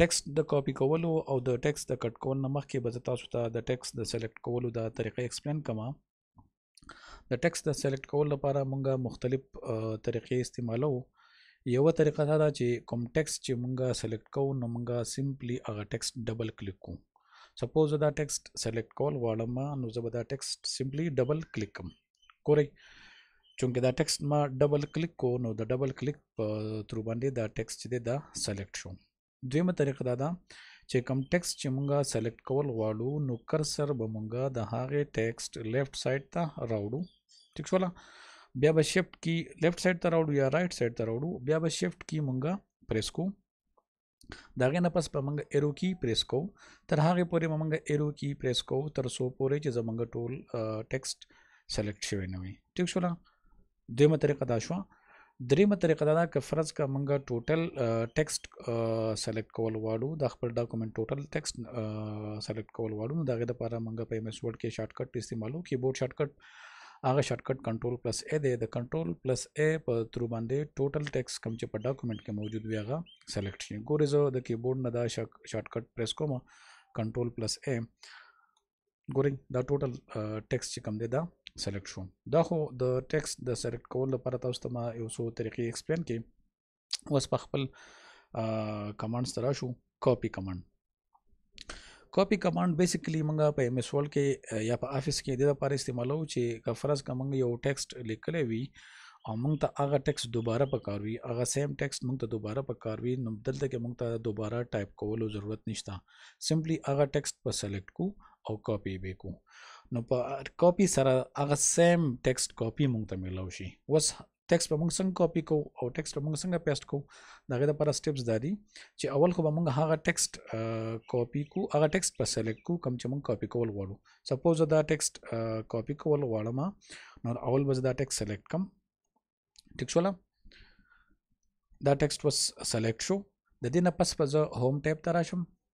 ټیکسټ د کاپی کولو او د ټیکسټ د کټ کولو نه مخکې به زه تاسو ته د ټیکسټ د سلیکټ کولو دا طریقه ایکسپلین کوم د ټیکسټ د سلیکټ کولو لپاره مونږه مختلف طریقې استعمالو یو طریقه دا ده چې کوم ټیکسټ چې مونږه سلیکټ کوو نو مونږه سمپلی هغه ټیکسټ ډبل کلیک کوو سپوز دا ټیکسټ سلیکټ کول غواړم نو زه به دا ټیکسټ سمپلی ډبل کلیک کوم ګورئ چونکه دا ټیکسټ ما ډبل کلیک کو نو د ډبل کلیک په تر باندې دا ټیکسټ چې دا سلیکټ شو دویمه طریقه دا ده چې کوم ټیکسټ چې مونږه سلیکټ کول غواړو نو کرسر به مونږه د هغه ټیکسټ لیفت سایډ ته راوړو ټیک شولا بیا به شیفټ کی لیفت سایډ ته راوړو یا رائټ سایډ ته راوړو بیا به شیفټ کی مونږه پریس کو دا غي نه پس په منګه ایرو کی پریس کو تر هغه پورې منګه ایرو کی پریس کو تر سو پورې چې زمونږ ټول ټیکسټ سلیکټ شوی نه وي ټیک شو دیمه طریقه دا شو دریمه طریقه دا که فرض کا منګه ټوټل ټیکسټ سلیکټ کول واړو د خپل ډاکومېنټ ټوټل ټیکسټ سلیکټ کول واړو نو دغه لپاره منګه په ایم ایس ورډ کې شارټ کټ استعمالو کیبورډ شارټ کټ هغه شارټ کټ کنټرول پلس ا دی د کنټرول پلس ا په تر باندې ټوټل ټیکس کم چې په ډاکومېنټ کې موجود وي هغه سلیکټ شي ګورې زه د کیبورډ نه دا شارټ کټ پریس کوم کنټرول پلس ا ګورې دا ټوټل ټیکسټ چې کوم دی دا سلیکټ شو دا خو د ټیکسټ د سلیکټ کولو لپاره تاسو ته ما یو څو طریقې ایکسپلین کړي اوس په خپل کمانډز ته راشو کاپي کمانډ کاپی کمانډ بیسیکلی موږ په ایم اس ورډ کې یا په افیس کې د لپاره استعمالو چې که فرض کا موږ یو ټیکسټ لیکلی وي او موږ ته هغه ټیکسټ دوباره پکار وي هغه سیم ټیکسټ موږ ته دوباره پکار وي نو دلته کې موږ ته دوباره ټایپ کولو ضرورت نشته سمپلی هغه ټیکسټ په سلیکټ کو او کاپی به کو نو په کاپی سره هغه سیم ټیکسټ کاپی موږ ته ملو شي وس ټیکسټ به موږ څنګه کاپی کوو او ټیکسټ به موږ څنګه پیسټ کوو دا غي لپاره سټیپس دادي چې اول خو به موږ هغه ټیکسټ کاپی کو هغه ټیکسټ په سلیکټ کو کوم چې موږ کاپی کول غواړو سپوز دا ټیکسټ کاپی کول غواړم نو اول به دا ټیکسټ سلیکټ کوم ټیک شو دا ټیکسټ وس سلیکټ شو د دې نه پس په زه هوم ټیب ته راشم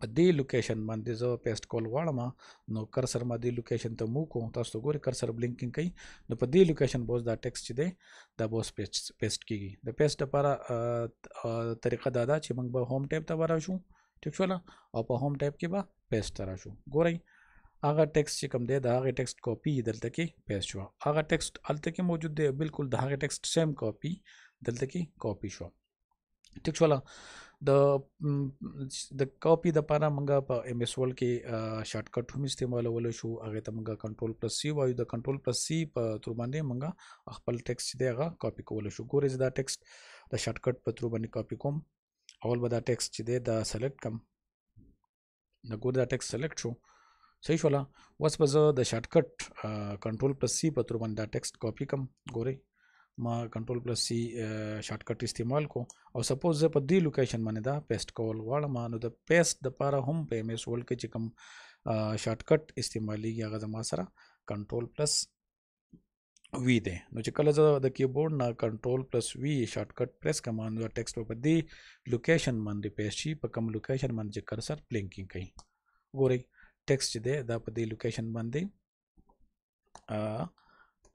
په دې لوکیشن باندې زه پیسټ کول غواړم نو کرسر ما دې لوکیشن ته مو کوم تاسو ته ګوري کرسر بلینکینګ کوي نو په دې لوکیشن بوز دا ټیکسټ چې دی دا بوز پیسټ کیږي د پیسټ لپاره طریقه دا ده چې موږ به هوم ټیب ته ورشو ټیک شو او په هوم ټیب کې به پیسټ ته راشو ګورئ هغه ټیکسټ چې کوم دی د هغه ټیکسټ کاپی دلته کې پیسټ شو هغه ټیکسټ هلته کې موجود دی بالکل د هغه ټیکسټ سیم کاپی دلته کې کاپی شو ټیک شو د د کاپی د پاره مونږه په ایم اس ورډ کې شارټ کټ هم استعمالول شو هغه ته مونږه کنټرول پلس سی وایو د کنټرول پلس سی په تر باندې مونږه خپل ټیکسټ دی هغه کاپی کول شو ګورې دا ټیکسټ د شارټ کټ په تر باندې کاپی کوم اول به دا ټیکسټ چې دی دا سلیکټ کوم د ګور دا ټیکس سلیکټ شو صحیح شولا اوس به زه د شارټ کټ کنټرول پلس سی په تر باندې دا ټیکسټ کاپی کوم ګوري ما کنټرول پلس سی شارټ کټ استعمال کو او سپوز زه په دې لوکیشن باندې دا پیسټ کول غواړم نو د پیسټ د پاره هم په ایم ایس ول کې چې کوم شارټ کټ استعمالي هغه زما سره کنټرول پلس وی دی نو چې کله زه د کیبورډ نه کنټرول پلس وی شارټ کټ پریس کوم نو ټیکسټ په دې لوکیشن باندې پیس شي په کوم لوکیشن باندې چې کرسر بلینکینګ کوي ګورئ ټیکسټ چې دی دا په دې لوکیشن باندې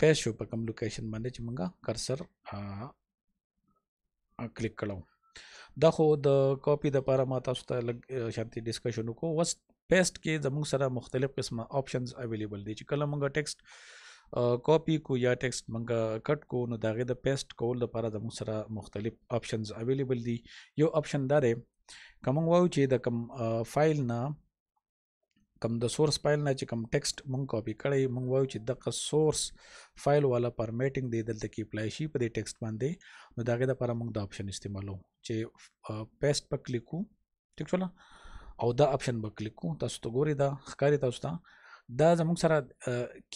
پیس شو په کوم لوکیشن باندې چې موږ کرسر کلیک کړم دا خو د کاپی د لپاره ما تاسو ته لګ شانتي ډیسکشن وکړو وس پیسټ کې زموږ سره مختلف قسمه آپشنز اویلیبل دي چې کله موږ ټیکسټ کاپی کو یا ټیکسټ موږ کټ کو نو داغه د پیسټ کول لپاره زموږ سره مختلف آپشنز اویلیبل دي یو آپشن دا دی کوم وایو چې د کوم فایل نه کم د سورس فایل نه چې کم ټیکسټ مونږ کاپی کړی مونږ وایو چې دغه سورس فایل والا پرمیټینګ دی دلته کې اپلای شي په دې ټیکسټ باندې نو داغه د لپاره مونږ دا آپشن استعمالو چې پیسټ په کلیک کو ټیک شول او دا آپشن به کلیک کو تاسو ته ګوري دا ښکاری تاسو ته دا زموږ سره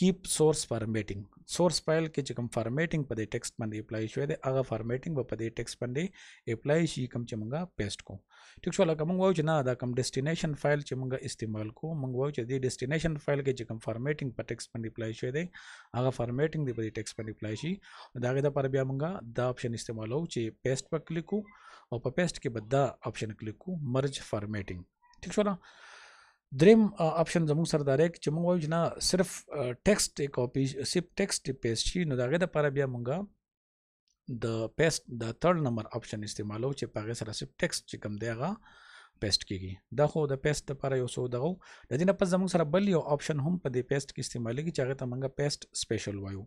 کیپ سورس فارمیټینګ سورس فایل کې چې کوم فارمیټینګ په دې ټیکسټ باندې اپلای شوی دی هغه فارمیټینګ به په دې ټیکسټ باندې اپلای شي کوم چې موږ پیسټ کوو ټیک شو لکه موږ وایو چې نه دا کوم ډیسټینیشن فایل چې موږ استعمال کوو موږ وایو چې دې ډیسټینیشن فایل کې چې کوم فارمیټینګ په ټیکس باندې اپلای شوی دی هغه فارمیټینګ دی په دې ټیکس باندې اپلای شي دا هغه د پر بیا موږ دا آپشن استعمالو چې پیسټ پر کلیک کو او په پیسټ کې به دا آپشن کلیک کو مرج فارمیټینګ ټیک شو دریم آپشن زموږ سره دا رک چې موږ وایو چې نه صرف ټیکسټ کاپی صرف ټیکسټ پیسټ شي نو دا غي د پر بیا موږ د پیسټ د تھرډ نمبر آپشن استعمالو چې په هغه سره سپ ټیکسټ چې کوم دی هغه پیسټ کیږي دا خو د پیسټ لپاره یو څو دغه د دې نه پس زموږ سره بل یو آپشن هم په دې پیسټ کې استعمالېږي چې هغه ته موږ پیسټ سپیشل وایو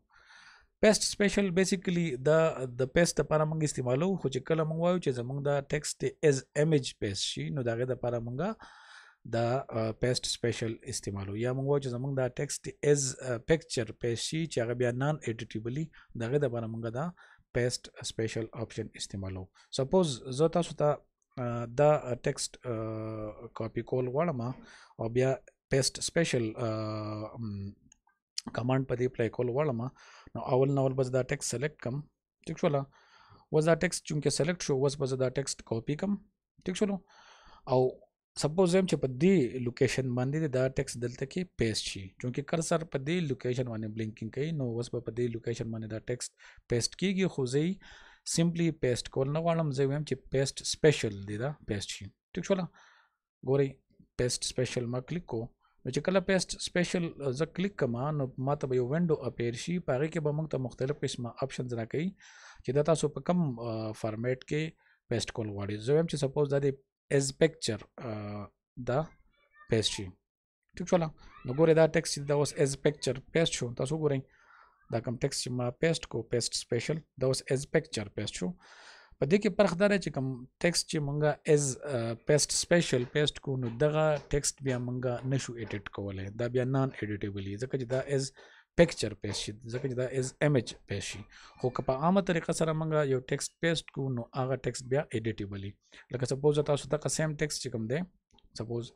پیسټ سپیشل بیسیکلی دا د پیسټ لپاره موږ استعمالو خو چې کله موږ وایو چې زموږ دا ټیکسټ از ایمیج پیسټ شي نو دا غي لپاره موږ دا پیسټ سپیشل استعمالو یا موږ وایو چې زموږ دا ټیکسټ از پکچر پیسټ شي چې هغه بیا نان ایډیټیبلی دغه د باندې موږ دا پیسټ سپیشل آپشن استعمالو سپوز زه تاسو ته دا ټیکسټ کاپی کول غواړم او بیا پیسټ سپیشل کمانډ په دې پلی کول غواړم نو اول نو اول بس دا ټیکسټ سلیکټ کم ټیک شو لا وز دا ټیکسټ چونکه سلیکټ شو وز وز دا ټیکسټ کاپی کم ټیک شو او سپوز هم چې په دې لوکیشن باندې دا ټیکسټ دلته کې پیسټ شي چونکه کرسر په دې لوکیشن باندې بلینکینګ کوي نو وس په دې لوکیشن باندې دا ټیکسټ پیسټ کیږي خو زه سیمپلی پیسټ کول نه غواړم زه وایم چې پیسټ سپیشل دی دا پیسټ شي ټیک شو ګوري پیسټ سپیشل ما کلیک کو نو چې کله پیسټ سپیشل زه کلیک کوم نو ما ته به یو وینډو اپیر شي په هغې کې به موږ ته مختلف قسمه آپشنز راکوي چې دا تاسو په کم فارمیټ کې پیسټ کول غواړي زه وایم چې سپوز دا د ایز پکچر دا پیسټ شي ټیک شو نو ګوره دا ټیکس دا اوس از پکچر پیسټ شو تاسو ګورئ دا کوم ټیکس چې ما پیسټ کو پیسټ سپیشل دا اوس از پکچر پیسټ شو په دې کې فرق دا دی چې کوم ټیکس چې مونږه از پیسټ سپیشل پیسټ کو نو دغه ټیکس بیا مونږه نشو ایډیټ کولای دا بیا نان ایډیټیبلی ځکه چې دا از پکچر پیس شي ځکه چې دا از امیج پیس شي خو که په عامه طریقه سره موږ یو ټیکسټ پیسټ کو نو هغه ټیکسټ بیا ایډیټیبلی لکه سپوز تاسو دغه سیم ټیکسټ چې کوم دی سپوز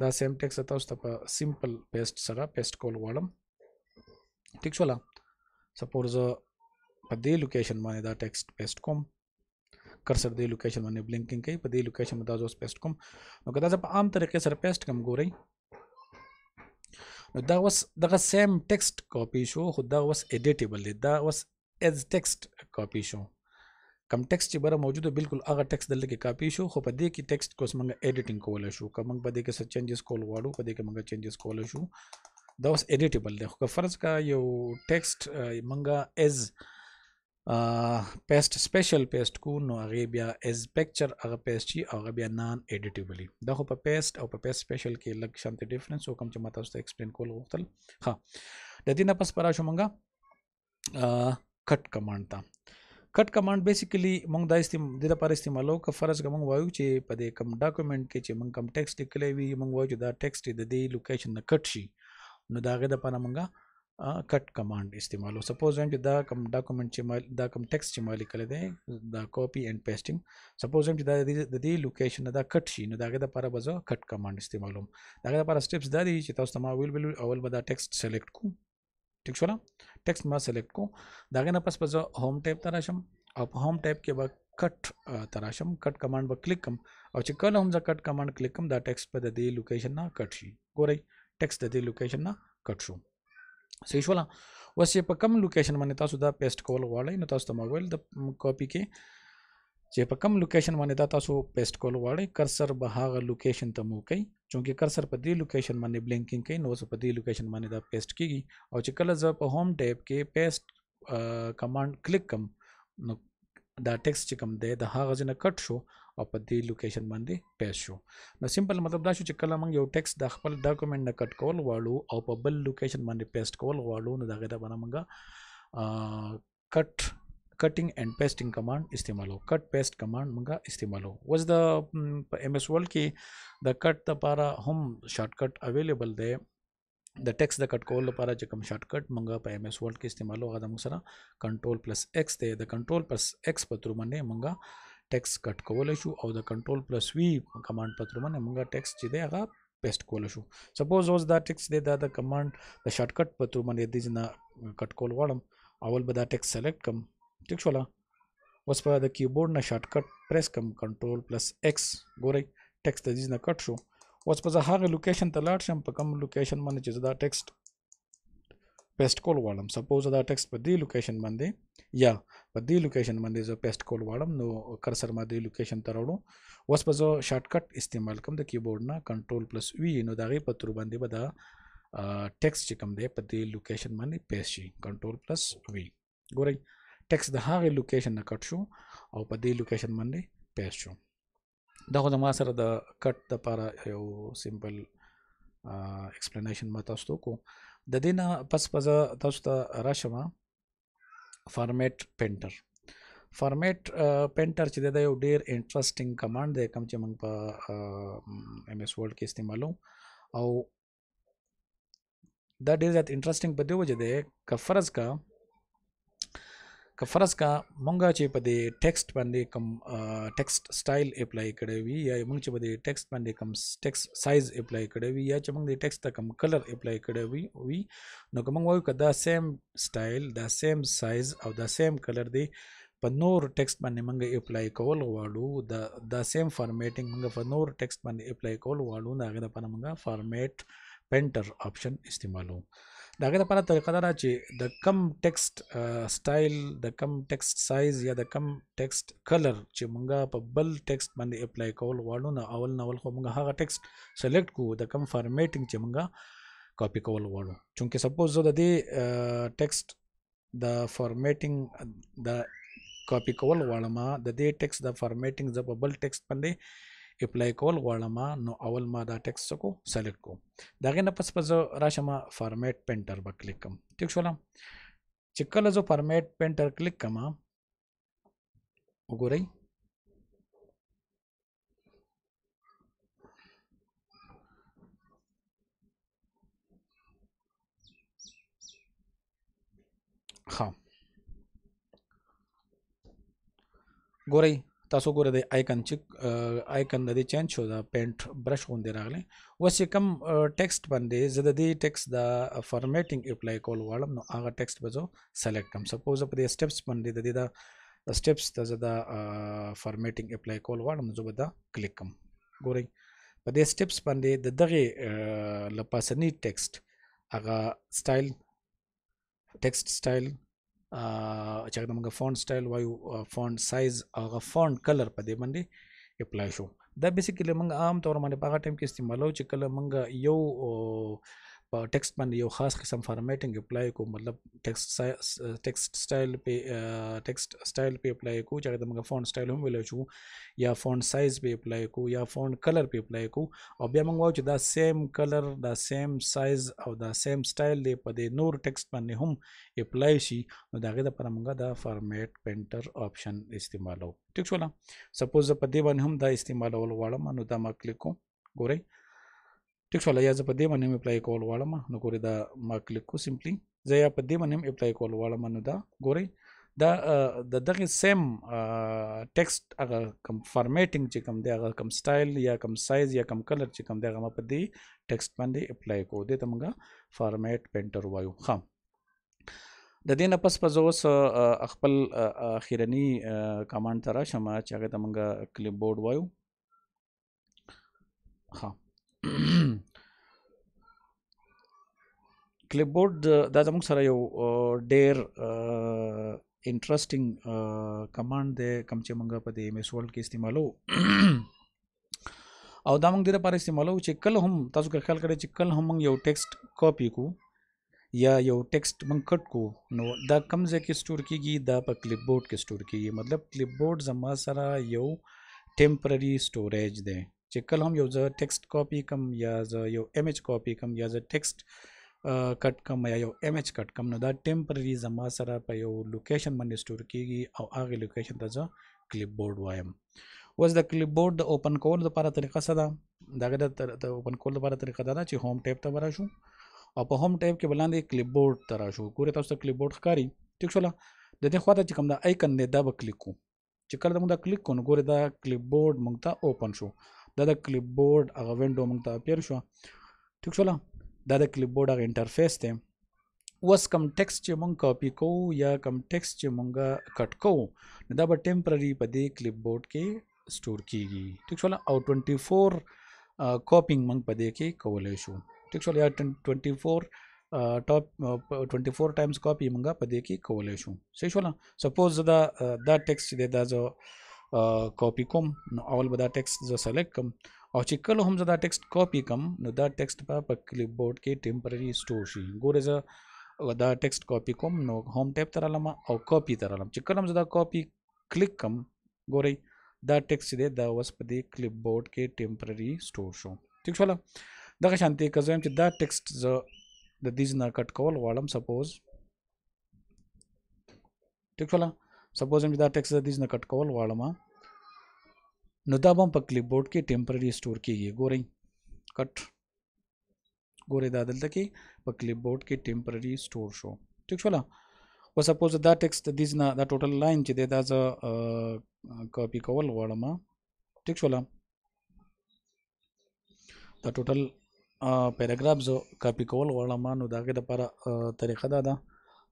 دا سیم ټیکس تاسو ته په سیمپل پیسټ سره پیسټ کول غواړم ټیک شو لا سپوز په دې لوکیشن باندې دا ټیکسټ پیسټ کوم کرسر دې لوکیشن باندې بلینکینګ کوي په دې لوکیشن باندې دا زوس پیسټ کوم نو که دا زه په عام طریقې سره پیسټ کوم ګورئ نو دا اوس دغه سیم ټیکسټ کاپی شو خو دا اوس ایډیټیبل دی دا اوس از ټیکسټ کاپی شو کم ټیکسټ چې بره موجوده بالکل هغه ټیکسټ دلته کې کاپی شو خو په دې کې ټیکسټ کوس موږ ایډیټینګ کولای شو که موږ په دې کې څه چینجز کول غواړو په دې کې موږ چینجز کولای شو دا اوس ایډیټیبل دی خو که فرض کا یو ټیکسټ موږ از پیسټ سپیشل پیسټ کو نو هغه بیا از پکچر هغه پیسټ شي هغه بیا نان ایډیټیبلی دا خو په پیسټ او په پیسټ سپیشل کې لږ شانتي ډیفرنس وکم چې ما تاسو ته ایکسپلین کول غوښتل ها د دې نه پس پرا شو مونږه کټ کمانډ ته کټ کمانډ بیسیکلی موږ دا استعم د لپاره استعمالو که فرض کوم وایو چې په دې کم ډاکومېنټ کې چې موږ کم ټیکسټ لیکلی وي موږ وایو چې دا ټیکسټ د دې لوکیشن نه کټ شي نو دا غي د لپاره موږ کټ کمانډ استعمالو سپوز وایم چې دا کم ډاکومېنټ چې ما دا کم ټیکسټ چې ما لیکلی دی دا کاپی اینډ پیسټینګ سپوز وایم چې دا د دې لوکیشن نه دا کټ شي نو دا غي د لپاره به زه کټ کمانډ استعمالوم دا غي د لپاره سټیپس دا دي چې تاسو ته ما ویل اول به دا ټیکسټ سلیکټ کوم ټیک شو ټیکسټ ما سلیکټ کو دا غنه پس پس هوم ټیب ته راشم او په هوم ټیب کې به کټ ته راشم کټ کمانډ به کلیک کوم او چې کله هم زه کټ کمانډ کلیک کوم دا ټیکسټ په د دې لوکیشن نه کټ شي ګورئ ټیکسټ د دې لوکیشن نه کټ شو صحیح شولا اوس په کوم لوکیشن باندې تاسو دا پیسټ کول غواړئ نو تاسو ته ما ویل د کاپی کې چې په کم لوکیشن باندې دا تاسو پیسټ کول غواړئ کرسر به هغه لوکیشن ته مو کوي چونکه کرسر په دې لوکیشن باندې بلینکینګ کوي نو اوس په دې لوکیشن باندې دا پیسټ کیږي او چې کله زه په هوم ټیب کې پیسټ کمانډ کلیک کوم نو دا ټیکسټ چې کوم دی د هغه ځنه کټ شو او په دې لوکیشن باندې پیس شو نو سیمپل مطلب دا شو چې کله موږ یو ټیکسټ د خپل ډاکومېنټ نه کټ کول غواړو او په بل لوکیشن باندې پیسټ کول غواړو نو دا غدا باندې موږ کټ کټینګ اینڈ پیسټینګ کمانډ استعمالو کټ پیسټ کمانډ موږ استعمالو وز د په ایم ایس ورلد کې د کټ لپاره هم شارټ کټ اویلیبل دی د ټیکس د کټ کول لپاره چې کوم شارټ کټ موږ په ایم ایس ورلد کې استعمالو هغه موږ سره کنټرول پلس ایکس دی د کنټرول پلس ایکس په تر باندې موږ ټیکس کټ کول شو او د کنټرول پلس وی کمانډ په تر باندې موږ ټیکس چې دی هغه پیسټ کول شو سپوز اوس دا ټیکس دی دا د کمانډ د شارټ کټ په تور باندې د نه کټ کول غواړم اول به دا ټیکس سلیکټ کم ټیک شولا اوس په د کیبورډ نه شارټ کټ پریس کم کنټرول پلس ایکس ګورئ ټیکس د دې نه کټ شو اوس په زه هغه لوکیشن ته لاړ شم په کوم لوکیشن باندې چې دا ټیکسټ پیسټ کول غواړم سپوز دا ټیکسټ په دې لوکیشن باندې یا په دې لوکیشن باندې زه پیسټ کول غواړم نو کرسر ما دې لوکیشن ته راوړو اوس به زه شارټ کټ استعمال کوم د کیبورډ نه کنټرول پلس وی نو دا غي په تر باندې به دا ټیکسټ چې کوم دی په دې لوکیشن باندې پیسټ شي کنټرول پلس وی ګورئ ټیکسټ د هغه لوکیشن نه کټ شو او په دې لوکیشن باندې پیسټ شو دا خو زما سره د کټ د پاره یو سیمپل ایکسپلینیشن ما تاسو ته کو د دې نه پس پس تاسو ته راشم فارمیټ پینټر فارمیټ پینټر چې دا یو ډیر انټرېسټینګ کمانډ دی کوم چې موږ په ایم ایس ورډ کې استعمالو او دا ډیر زیات انټرېسټینګ په دې وجه دی که فرض کا که فرض کا مونږه چې په دې ټیکسټ باندې کم ټیکسټ سټایل اپلای کړی وي یا مونږ چې په دې ټیکسټ باندې کم ټیکسټ سایز اپلای کړی وي یا چې مونږ دې ټیکسټ ته کم کلر اپلای کړی وي وي نو که مونږ وایو که دا سیم سټایل دا سیم سایز او دا سیم کلر دی په نور ټیکست باندې موږ اپلای کول غواړو دا دا سیم فارمیټینګ موږ په نور ټیکست باندې اپلای کول غواړو دا غره په موږ فارمیټ پینټر آپشن استعمالو دا غره په طریقه دا چې د کم ټیکست سټایل د کم ټیکست سایز یا د کم ټیکست کلر چې موږ په بل ټیکست باندې اپلای کول غواړو نو اول نه اول خو موږ هغه ټیکست سلیکټ کوو د کم فارمیټینګ چې موږ کاپی کول غواړو چونکه سپوز زه د دې ټیکست د فارمیټینګ د کاپی کول غواړم د دې ټیکس د فارمیټینګ زه په بل ټیکس باندې اپلای کول غواړم نو اول ما دا ټیکس کو سلیکټ کو دا غنه پس پس راشم فارمیټ پینټر به کلیک کوم ټیک شول چې کله زه فارمیټ پینټر کلیک کوم وګورئ ښه ګورئ تاسو ګوره د آیکن چې آیکن د دې چینج شو دا پینټ برش غوندې راغلی اوس چې کوم ټیکسټ باندې زه د دې ټیکسټ د فارمیټینګ اپلای کول غواړم نو هغه ټیکسټ به زه سلیکټ کوم سپوز په دې سټیپس باندې د دې دا سټیپس ته زه دا فارمیټینګ اپلای کول غواړم زه به دا کلیک کوم ګورئ په دې سټیپس باندې د دغه لپاسنی ټیکسټ هغه سټایل ټیکسټ سټایل چې موږ فونټ سټایل وایو فونټ سایز هغه فونټ کلر په دې باندې اپلای شو دا بیسیکلی موږ عام طور باندې په هغه ټایم کې استعمالو چې کله موږ یو په ټیکست باندې یو خاص قسم فارمیټینګ اپلای کو مطلب ټیکست ټیکست سټایل په ټیکست سټایل په اپلای کو چې دا موږ فونټ سټایل هم ویل شو یا فونټ سایز په اپلای کو یا فونټ کلر په اپلای کو او بیا موږ واو چې دا سیم کلر دا سیم سایز او دا سیم سټایل دی په دې نور ټیکست باندې هم اپلای شي نو دا غي د پر موږ دا فارمیټ پینټر آپشن استعمالو ټیک شو سپوز زه په دې باندې هم دا استعمالول غواړم نو دا ما کلیک کوم ګورئ ټیک شو یا زه په دې باندې هم اپلای کول غواړم نو ګورئ دا ما کلیک کو سمپلی زه یا په دې باندې هم اپلای کول غواړم نو دا ګورئ دا د دغه سیم ټیکسټ هغه کم فارمیټینګ چې کم دی هغه کم سټایل یا کم سایز یا کم کلر چې کم دی هغه ما په دې ټیکسټ باندې اپلای کو دې ته موږ فارمیټ پینټر وایو ښه د دې نه پس په زوس خپل اخیرنی کمانډ ته راشم چې هغه ته موږ کلیپ بورډ وایو ها کلیپ بورډ دا زموږ سره یو ډیر انټرېسټینګ کمانډ دی کوم چې موږ په دې ایم ایس ورلد کې استعمالو او دا موږ د لپاره استعمالو چې کله هم تاسو که خیال کړئ چې کله هم موږ یو ټیکسټ کاپی کو یا یو ټیکسټ من کټ کو نو دا کم ځای کې سٹور کیږي دا په کلیپ بورډ کې سٹور کیږي مطلب کلیپ بورډ زما سره یو ټیمپرری سټوریج دی چې کله هم یو زه ټیکسټ کاپی کم یا زه یو ایمیج کاپی کم یا زه ټیکسټ کټ کم یا یو ایمیج کټ کم نو دا ټیمپرری زما سره په یو لوکیشن باندې سٹور کیږي او هغه لوکیشن ته زه کلیپ بورډ وایم اوس د کلیپ بورډ د اوپن کولو لپاره طریقه څه ده دا غدا ته اوپن کول لپاره طریقه دا ده چې هوم ټیب ته ورشو او په هوم ټیب کې بلاندې کلیپ بورډ ته راشو ګوره تاسو ته کلیپ بورډ ښکاری ټیک شول د دې خواته چې کوم دا آیکن دی دا به کلیک کو چې کله موږ دا کلیک کو نو ګوره دا کلیپ بورډ موږ ته اوپن شو دا د کلیپ بورډ هغه وینډو موږ ته اپیر شو ټیک شول دا د کلیپ بورډ هغه انټرفیس دی اوس کم ټیکسټ چې مونږ کاپی کوو یا کم ټیکسټ چې مونږ کټ کوو نو دا به ټیمپرری په دې کلیپ بورډ کې سٹور کیږي ټیک شول او 24 کاپینګ مونږ په دې کې کولای شو ټیک شول یا 24 ټاپ 24 ټایمز کاپی مونږ په دې کې کولای شو صحیح شول سپوز زه دا دا ټیکس چې دا زه کاپی کوم نو اول به دا ټیکس زه سلیکټ کوم او چې کله هم زه دا ټیکس کاپی کوم نو دا ټیکس په په کلیپ بورډ کې ټیمپرری سٹور شي ګوره زه دا ټیکس کاپی کوم نو هوم ټیب تر لم او کاپی تر لم چې کله زه دا کاپی کلیک کوم ګورئ دا ټیکس چې دی دا اوس په دې کلیپ بورډ کې ټیمپرري سټور شو ټیک شوله دغه شانتي که زه وایم چې دا ټیکسټ زه د دې نه کټ کول غواړم سپوز ټیک شولا سپوز هم دا ټیکس د دې نه کټ کول غواړم نو دا به په کلیپ بورډ کې ټیمپرری سٹور کیږي ګورئ کټ ګورئ دا دلته کې په کلیپ بورډ کې ټیمپرری سٹور شو ټیک شولا و سپوز دا ټیکس د دې نه دا ټوټل لاین چې دا ز کاپی کول غواړم ټیک شول دا ټوټل پیراګراف زه کاپی کول غواړم نو دا غي د لپاره طریقه دا ده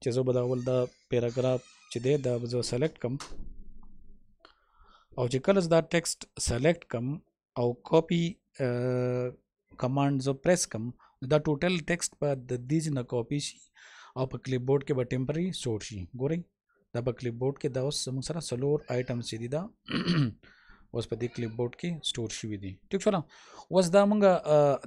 چې زه به دا ول دا پیراګراف چې دی دا زه سلیکټ کوم او چې کله دا ټیکسټ سلیکټ کوم او کاپی کمانډ زه پریس کوم دا ټوټل ټیکسټ په د دې نه کاپی شي او په کلیپ بورډ کې به ټیمپرري سور شي ګورئ دا په کلیپ بورډ کې دا اوس موږ سره څلور آیټم چې دي دا اوس په دې کلیپ بورډ کې سٹور شوی دی ټیک شو اوس دا موږ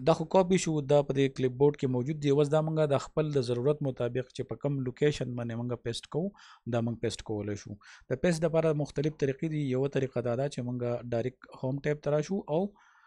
د خو کاپی شو دا په دې کلیپ بورډ کې موجود دی اوس دا موږ د خپل د ضرورت مطابق چې په کم لوکیشن باندې موږ پیسټ کوو دا موږ پیسټ کولای شو د پیسټ لپاره مختلف طریقې دي یو طریقه دا ده چې موږ ډایرکټ هوم ټیب ترا شو او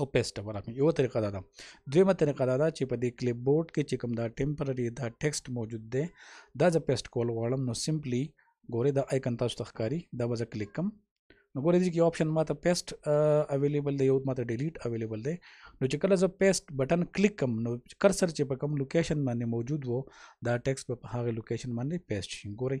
او پیسټ ور اخلي یو طریقه دا ده دویمه طریقه دا ده چې په دې کلیپ بورډ کې چې کوم دا ټیمپرري دا ټیکسټ موجود دی دا زه پیسټ کول غواړم نو سمپلی ګوره دا آیکن تاسو ته ښکاری دا به زه کلیک کوم نو ګوره دې کې آپشن ماته پیسټ اویلیبل دی یو ماته ډیلیټ اویلیبل دی نو چې کله زه پیسټ بټن کلیک کوم نو کرسر چې په کوم لوکیشن باندې موجود وو دا ټیکسټ په هغه لوکیشن باندې پیسټ شي ګورئ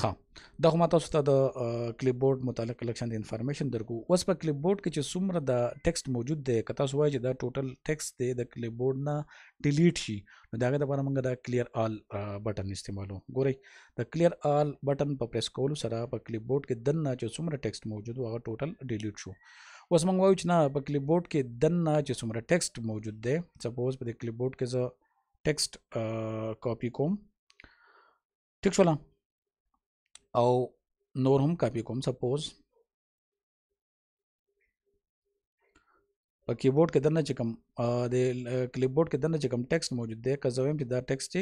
ښه دا خو ما تاسو ته د کلیپ بورډ متعلق کلکشن د انفارمیشن درکو اوس په کلیپ بورډ کې چې څومره د ټیکسټ موجود دی که تاسو وایئ چې دا ټوټل ټیکسټ دی د کلیپ بورډ نه ډیلیټ شي نو د هغې لپاره موږ دا کلیر آل بټن استعمالو ګورئ د کلیر آل بټن په پریس کولو سره په کلیپ بورډ کې دننه چې څومره ټیکسټ موجود و هغه ټوټل ډیلیټ شو اوس موږ وایو چې نه په کلیپ بورډ کې دننه چې څومره ټیکسټ موجود دی سپوز په دې کلیپ بورډ کې زه ټیکسټ کاپی کوم ټیک شولا او نور هم کاپی کوم سپوز په کیبورډ کې دنه چې کوم د کلیپ بورډ کې دنه چې کوم ټیکسټ موجود دی که زه وایم چې دا ټیکسټ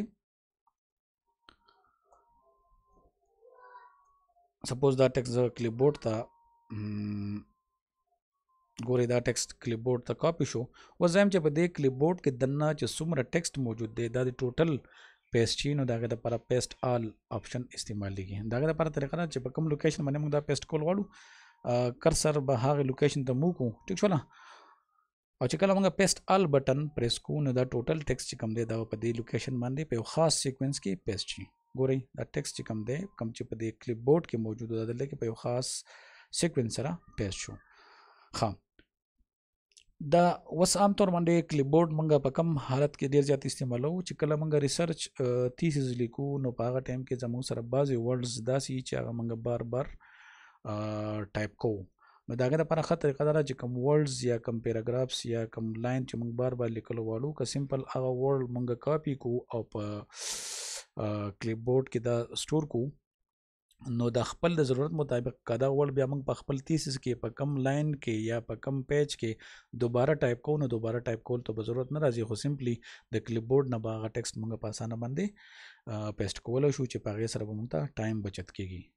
سپوز دا ټیکسټ زه کلیپ بورډ ته ګوري دا ټیکسټ کلیپ بورډ ته کاپی شو و زم چې په دې کلیپ بورډ کې دنه چې څومره ټیکسټ موجود دی دا د ټوټل پیسټ چی نو داګه لپاره پیسټ آل آپشن استعمالیږي داګه لپاره طریقه ده چې په کوم لوکیشن باندې موږ دا پیسټ کول غواړو کرسر به هغه لوکیشن ته موکو ټیک شو نه او چې کله موږ پیسټ ال بټن پریس کوو نو دا ټوټل ټیکسټ چې کوم دی دا په دې لوکیشن باندې په یو خاص سیکوینس کې پیسټ شي ګورئ دا ټیکسټ چې کوم دی کوم چې په دې کلیپ بورډ کې موجود ده دلته کې په یو خاص سیکوینس سره پیسټ شو ښه دا وس عام طور باندې کلیپ بورډ مونږه په کم حالت کې ډیر زیات استعمالو چې کله مونږه ریسرچ تیسیز لیکو نو په هغه ټایم کې زموږ سره بعضی ورډز داسي چې هغه مونږه بار بار ټایپ کوو نو دا غره پر خطر قدر چې کوم ورډز یا کوم پیراګرافز یا کوم لاین چې موږ بار بار لیکل غواړو که سیمپل هغه ورډ موږ کاپی کو او په کلیپ بورډ کې دا سٹور کو نو د خپل د ضرورت مطابق کدا وړ بیا موږ په خپل تیسس کې په کم لاین کې یا په کم پیج کې دوباره ټایپ کوو نو دوباره ټایپ کول ته به ضرورت نه راځي خو سمپلی د کلیپ بورډ نه به هغه ټیکسټ موږ په اسانه باندې پیسټ کولای شو چې په هغې سره به موږ ته ټایم بچت کیږي